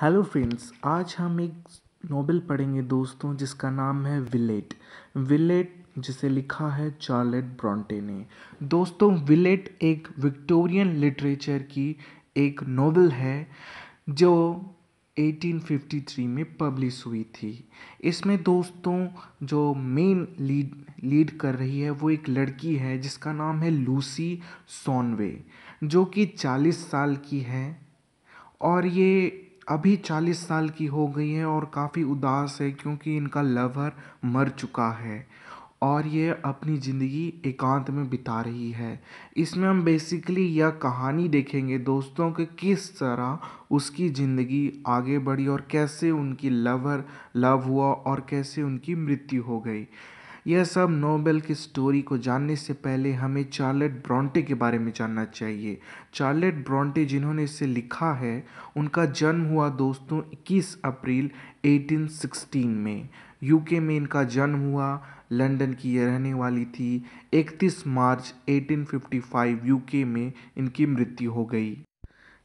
Hello friends आज हम एक नोवेल पढ़ेंगे दोस्तों, जिसका नाम है विलेट विलेट जिसे लिखा है चार्लेट ब्रॉन्टे ने। दोस्तों विलेट एक विक्टोरियन लिटरेचर की एक नोवेल है, जो 1853 में पब्लिश हुई थी। इसमें दोस्तों, जो मेन लीड लीड कर रही है, वो एक लड़की है, जिसका नाम है लूसी सोनवे जो कि 40 साल की है। और ये अभी चालीस साल की हो गई है और काफ़ी उदास है क्योंकि इनका लवर मर चुका है और ये अपनी ज़िंदगी एकांत में बिता रही है। इसमें हम बेसिकली यह कहानी देखेंगे, दोस्तों, कि किस तरह उसकी ज़िंदगी आगे बढ़ी और कैसे उनकी लवर लव हुआ और कैसे उनकी मृत्यु हो गई। यह सब नोबेल की स्टोरी को जानने से पहले हमें चार्लेट ब्रॉन्टे के बारे में जानना चाहिए। चार्लेट ब्रॉन्टे जिन्होंने इसे लिखा है, उनका जन्म हुआ दोस्तों 21 अप्रैल 1816 में। यूके में इनका जन्म हुआ, लंदन की ये रहने वाली थी। 31 मार्च 1855 यूके में इनकी मृत्यु हो गई।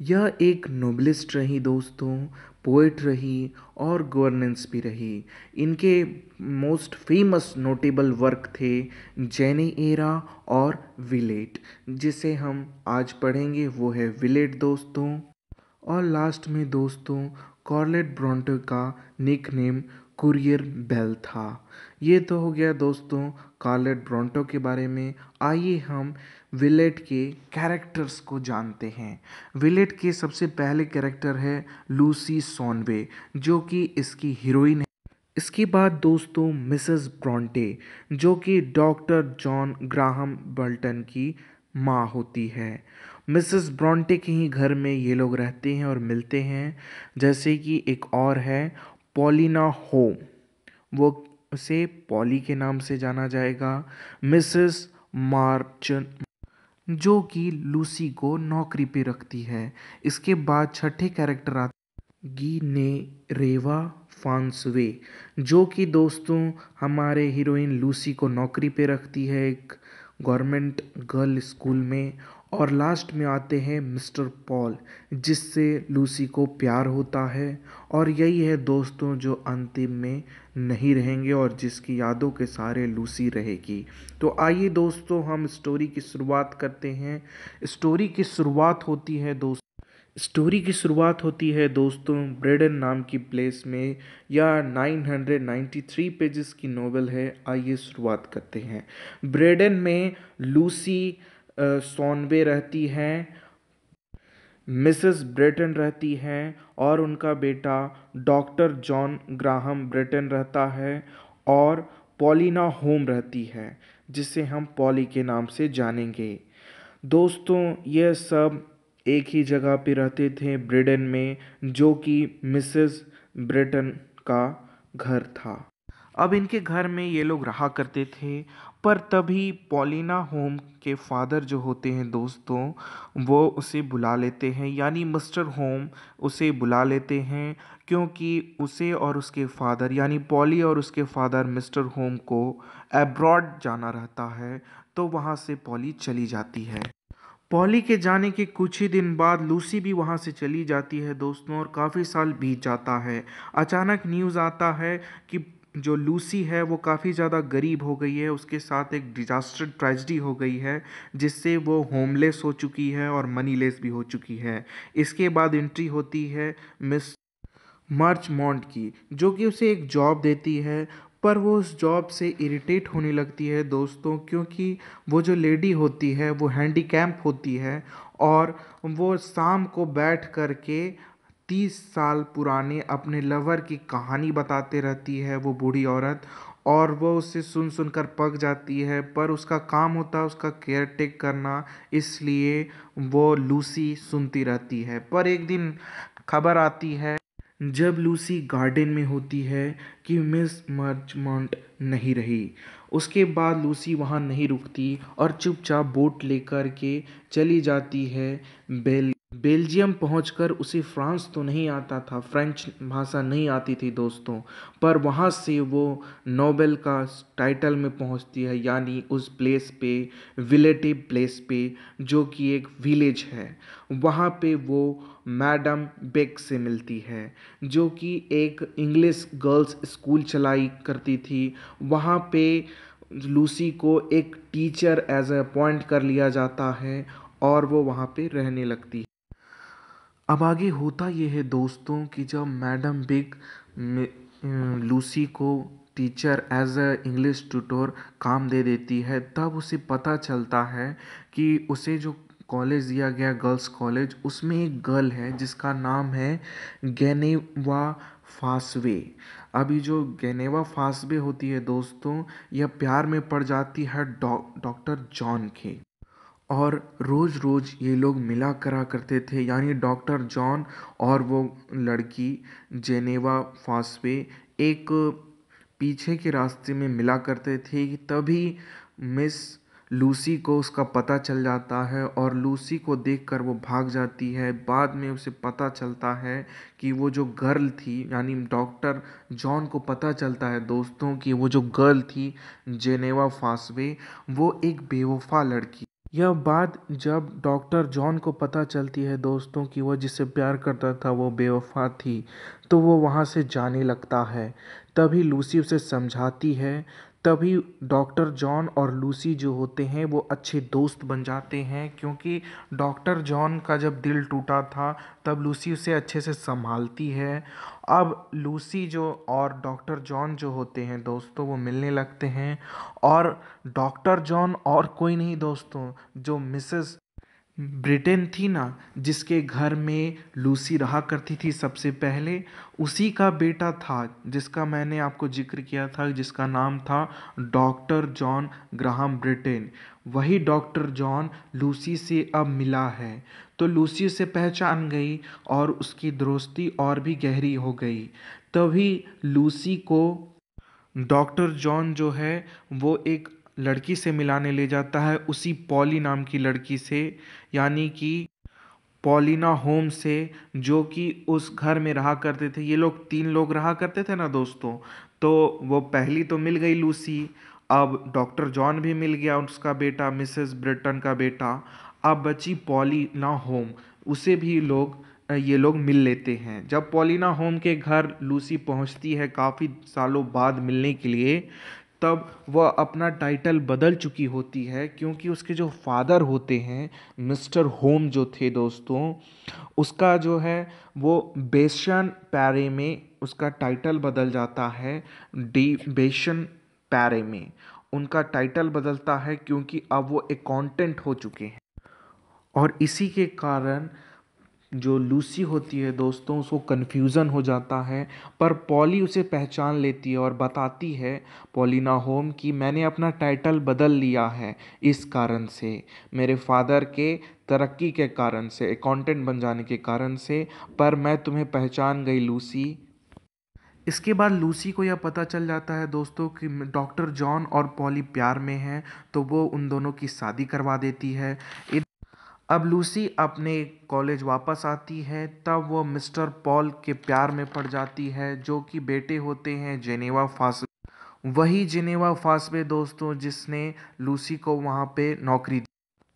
यह एक नोबलिस्ट रही दोस्तों। पोइट रही और गवर्नेंस भी रही। इनके मोस्ट फ़ेमस नोटेबल वर्क थे जेने एरा और विलेट। जिसे हम आज पढ़ेंगे वो है विलेट दोस्तों। और लास्ट में दोस्तों, कॉर्लेट ब्रॉन्टो का निक नेम कुरियर बेल था। ये तो हो गया दोस्तों, कार्लेट ब्रॉन्टो के बारे में। आइए हम विलेट के कैरेक्टर्स को जानते हैं। विलेट के सबसे पहले कैरेक्टर है लूसी सोनवे जो कि इसकी हीरोइन है। इसके बाद दोस्तों मिसेस ब्रॉन्टे जो कि डॉक्टर जॉन ग्राहम बल्टन की माँ होती है। मिसेस ब्रॉन्टे के ही घर में ये लोग रहते हैं और मिलते हैं। जैसे कि एक और है पॉलिना होम वो उसे पॉली के नाम से जाना जाएगा। मिसेस मार्चन जो कि लूसी को नौकरी पे रखती है। इसके बाद छठे कैरेक्टर आते गी ने रेवा फांसवे, जो कि दोस्तों हमारे हीरोइन लूसी को नौकरी पे रखती है एक गवर्नमेंट गर्ल स्कूल में। और लास्ट में आते हैं मिस्टर पॉल, जिससे लूसी को प्यार होता है। और यही है दोस्तों जो अंतिम में नहीं रहेंगे और जिसकी यादों के सारे लूसी रहेगी। तो आइए दोस्तों, हम स्टोरी की शुरुआत करते हैं। स्टोरी की शुरुआत होती है दोस्त स्टोरी की शुरुआत होती है दोस्तों ब्रेडन नाम की प्लेस में, या 993 पेजेस की नोवेल है। आइए शुरुआत करते हैं। ब्रेडन में लूसी सोनवे रहती हैं, मिसेस ब्रेटन रहती हैं और उनका बेटा डॉक्टर जॉन ग्राहम ब्रेटन रहता है और पॉलिना होम रहती है, जिसे हम पॉली के नाम से जानेंगे। दोस्तों यह सब एक ही जगह पे रहते थे ब्रिटेन में, जो कि मिसेस ब्रिटन का घर था। अब इनके घर में ये लोग रहा करते थे पर तभी पॉलिना होम के फादर जो होते हैं दोस्तों, वो उसे बुला लेते हैं। यानी मिस्टर होम उसे बुला लेते हैं क्योंकि उसे और उसके फादर, यानी पॉली और उसके फादर मिस्टर होम को एब्रॉड जाना रहता है तो वहाँ से पॉली चली जाती है। पॉली के जाने के कुछ ही दिन बाद लूसी भी वहाँ से चली जाती है दोस्तों और काफ़ी साल बीत जाता है। अचानक न्यूज़ आता है कि जो लूसी है, वो काफ़ी ज़्यादा गरीब हो गई है। उसके साथ एक डिजास्टर ट्रेजडी हो गई है, जिससे वो होमलेस हो चुकी है और मनीलेस भी हो चुकी है। इसके बाद एंट्री होती है मिस मर्च मॉन्ट की, जो कि उसे एक जॉब देती है, पर वो उस जॉब से इरिटेट होने लगती है दोस्तों, क्योंकि वो जो लेडी होती है, वो हैंडीकैम्प होती है और वो शाम को बैठ कर के तीस साल पुराने अपने लवर की कहानी बताते रहती है वो बूढ़ी औरत और वो उसे सुन सुन कर पक जाती है, पर उसका काम होता है उसका केयर टेक करना, इसलिए वो लूसी सुनती रहती है। पर एक दिन खबर आती है, जब लूसी गार्डन में होती है कि मिस मर्चमॉन्ट नहीं रही। उसके बाद लूसी वहाँ नहीं रुकती और चुपचाप बोट लेकर के चली जाती है बेल बेल्जियम पहुंचकर उसे फ्रांस तो नहीं आता था, फ्रेंच भाषा नहीं आती थी दोस्तों, पर वहाँ से वो नोबेल का टाइटल में पहुँचती है, यानी उस प्लेस पे विलेटिव प्लेस पे, जो कि एक विलेज है। वहाँ पे वो मैडम बेक से मिलती है, जो कि एक इंग्लिश गर्ल्स स्कूल चलाई करती थी। वहाँ पे लूसी को एक टीचर एज ए अपॉइंट कर लिया जाता है और वो वहाँ पे रहने लगती है अब आगे होता ये है दोस्तों कि जब मैडम बिग लूसी को teacher as a English tutor काम दे देती है, तब उसे पता चलता है कि उसे जो कॉलेज दिया गया गर्ल्स कॉलेज, उसमें एक गर्ल है जिसका नाम है गेनेवा फासवे। अभी जो गेनेवा फासवे होती है दोस्तों, यह प्यार में पड़ जाती है डॉक्टर जॉन के। और रोज़ रोज़ ये लोग मिला करा करते थे। यानी डॉक्टर जॉन और वो लड़की जेनेवा फासवे एक पीछे के रास्ते में मिला करते थे। तभी मिस लूसी को उसका पता चल जाता है और लूसी को देखकर वो भाग जाती है। बाद में उसे पता चलता है कि वो जो गर्ल थी, यानी डॉक्टर जॉन को पता चलता है दोस्तों कि वो जो गर्ल थी जेनेवा फासवे, वो एक बेवफा लड़की यह बात जब डॉक्टर जॉन को पता चलती है दोस्तों कि वह जिससे प्यार करता था वो बेवफा थी तो वो वहाँ से जाने लगता है। तभी लूसी उसे समझाती है तभी डॉक्टर जॉन और लूसी जो होते हैं, वो अच्छे दोस्त बन जाते हैं, क्योंकि डॉक्टर जॉन का जब दिल टूटा था, तब लूसी उसे अच्छे से संभालती है। अब लूसी जो और डॉक्टर जॉन जो होते हैं दोस्तों, वो मिलने लगते हैं। और डॉक्टर जॉन और कोई नहीं दोस्तों, जो मिसेस ब्रिटेन थी ना, जिसके घर में लूसी रहा करती थी सबसे पहले, उसी का बेटा था, जिसका मैंने आपको ज़िक्र किया था, जिसका नाम था डॉक्टर जॉन ग्राहम ब्रिटेन। वही डॉक्टर जॉन लूसी से अब मिला है। तो लूसी उसे पहचान गई और उसकी दोस्ती और भी गहरी हो गई। तभी लूसी को डॉक्टर जॉन जो है, वो एक लड़की से मिलाने ले जाता है। उसी पॉली नाम की लड़की से, यानी कि पॉलिना होम से, जो कि उस घर में रहा करते थे। ये लोग तीन लोग रहा करते थे ना दोस्तों? तो वो पहली तो मिल गई लूसी। अब डॉक्टर जॉन भी मिल गया उसका बेटा, मिसेस ब्रिटन का बेटा। अब बची पॉलिना होम। उसे भी लोग, ये लोग मिल लेते हैं। जब पॉलिना होम के घर लूसी पहुँचती है काफ़ी सालों बाद मिलने के लिए तब वह अपना टाइटल बदल चुकी होती है, क्योंकि उसके जो फादर होते हैं, मिस्टर होम जो थे दोस्तों, उसका जो है, वो बेशन पैरे में उसका टाइटल बदल जाता है, डी बेशन पैरे में। उनका टाइटल बदलता है, क्योंकि अब वो अकाउंटेंट हो चुके हैं। और इसी के कारण जो लूसी होती है दोस्तों, उसको कन्फ्यूज़न हो जाता है, पर पॉली उसे पहचान लेती है और बताती है पॉलिना होम कि मैंने अपना टाइटल बदल लिया है इस कारण से, मेरे फादर के तरक्की के कारण से अकाउंटेंट बन जाने के कारण से, पर मैं तुम्हें पहचान गई लूसी। इसके बाद लूसी को यह पता चल जाता है दोस्तों कि डॉक्टर जॉन और पॉली प्यार में हैं तो वो उन दोनों की शादी करवा देती है। अब लूसी अपने कॉलेज वापस आती है, तब वो मिस्टर पॉल के प्यार में पड़ जाती है, जो कि बेटे होते हैं जेनेवा फास वही जेनेवा फासवे दोस्तों जिसने लूसी को वहाँ पे नौकरी दी।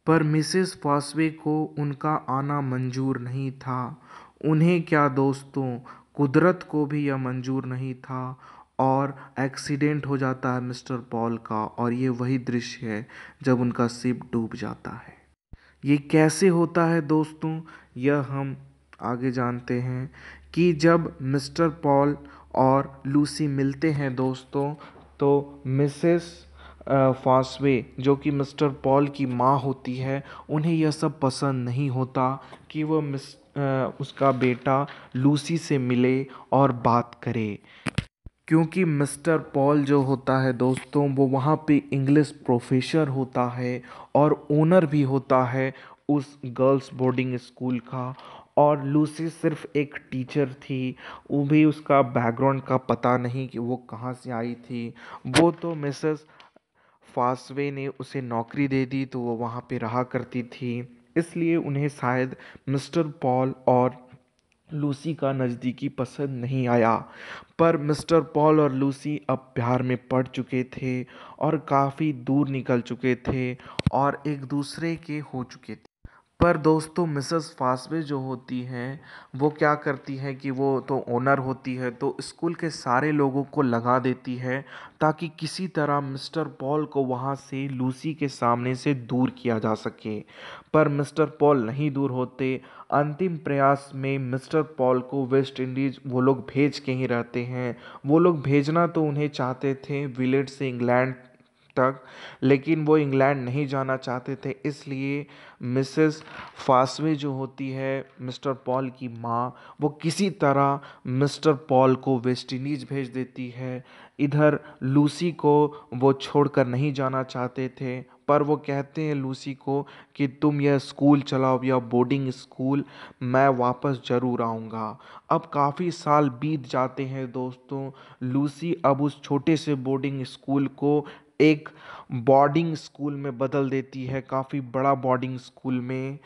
पर मिसेस फासवे को उनका आना मंजूर नहीं था। उन्हें क्या दोस्तों, कुदरत को भी यह मंजूर नहीं था और एक्सीडेंट हो जाता है मिस्टर पॉल का और ये वही दृश्य है जब उनका सिप डूब जाता है। ये कैसे होता है दोस्तों? यह हम आगे जानते हैं कि जब मिस्टर पॉल और लूसी मिलते हैं दोस्तों तो मिसेस फासवे, जो कि मिस्टर पॉल की माँ होती है, उन्हें यह सब पसंद नहीं होता कि वह मिस उसका बेटा लूसी से मिले और बात करे। क्योंकि मिस्टर पॉल जो होता है दोस्तों, वो वहाँ पे इंग्लिश प्रोफेसर होता है और ओनर भी होता है उस गर्ल्स बोर्डिंग स्कूल का। और लूसी सिर्फ़ एक टीचर थी, वो भी उसका बैकग्राउंड का पता नहीं कि वो कहाँ से आई थी। वो तो मिसेस फासवे ने उसे नौकरी दे दी तो वो वहाँ पे रहा करती थी। इसलिए उन्हें शायद मिस्टर पॉल और लूसी का नज़दीकी पसंद नहीं आया। पर मिस्टर पॉल और लूसी अब प्यार में पड़ चुके थे और काफ़ी दूर निकल चुके थे और एक दूसरे के हो चुके थे। पर दोस्तों, मिसेस फासवे जो होती हैं, वो क्या करती हैं कि वो तो ओनर होती है तो स्कूल के सारे लोगों को लगा देती है ताकि किसी तरह मिस्टर पॉल को वहाँ से लूसी के सामने से दूर किया जा सके। पर मिस्टर पॉल नहीं दूर होते। अंतिम प्रयास में मिस्टर पॉल को वेस्ट इंडीज वो लोग भेज के ही रहते हैं। वो लोग भेजना तो उन्हें चाहते थे विलेट से इंग्लैंड तक, लेकिन वो इंग्लैंड नहीं जाना चाहते थे, इसलिए मिसेस फासवे जो होती है मिस्टर पॉल की माँ, वो किसी तरह मिस्टर पॉल को वेस्ट इंडीज़ भेज देती है। इधर लूसी को वो छोड़कर नहीं जाना चाहते थे, पर वो कहते हैं लूसी को कि तुम यह स्कूल चलाओ या बोर्डिंग स्कूल, मैं वापस ज़रूर आऊँगा। अब काफ़ी साल बीत जाते हैं दोस्तों, लूसी अब उस छोटे से बोर्डिंग स्कूल को एक बोर्डिंग स्कूल में बदल देती है, काफ़ी बड़ा बोर्डिंग स्कूल में।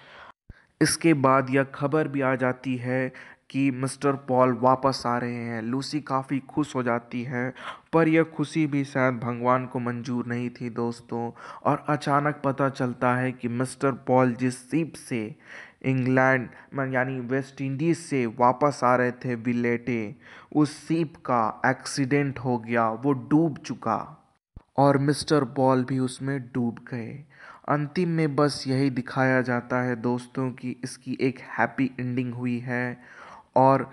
इसके बाद यह खबर भी आ जाती है कि मिस्टर पॉल वापस आ रहे हैं। लूसी काफ़ी खुश हो जाती है, पर यह खुशी भी शायद भगवान को मंजूर नहीं थी दोस्तों। और अचानक पता चलता है कि मिस्टर पॉल जिस सीप से इंग्लैंड यानी वेस्ट इंडीज़ से वापस आ रहे थे, विलेटे, उस सीप का एक्सीडेंट हो गया, वो डूब चुका। और मिस्टर पॉल भी उसमें डूब गए। अंतिम में बस यही दिखाया जाता है दोस्तों कि इसकी एक हैप्पी एंडिंग हुई है और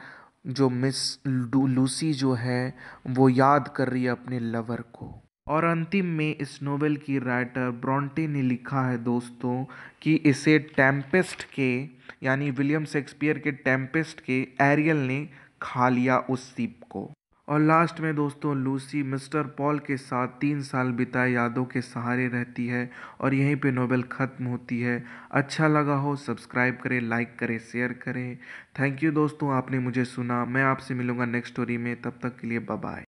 जो मिस लूसी जो है, वो याद कर रही है अपने लवर को। और अंतिम में इस नोवेल की राइटर ब्रॉन्टे ने लिखा है दोस्तों कि इसे टेम्पेस्ट के, यानी विलियम शेक्सपियर के टेम्पेस्ट के एरियल ने खा लिया उस सीप को। और लास्ट में दोस्तों, लूसी मिस्टर पॉल के साथ तीन साल बिताए यादों के सहारे रहती है और यहीं पे नोवेल ख़त्म होती है। अच्छा लगा हो सब्सक्राइब करें लाइक करें शेयर करें। थैंक यू दोस्तों, आपने मुझे सुना। मैं आपसे मिलूँगा नेक्स्ट स्टोरी में। तब तक के लिए बाय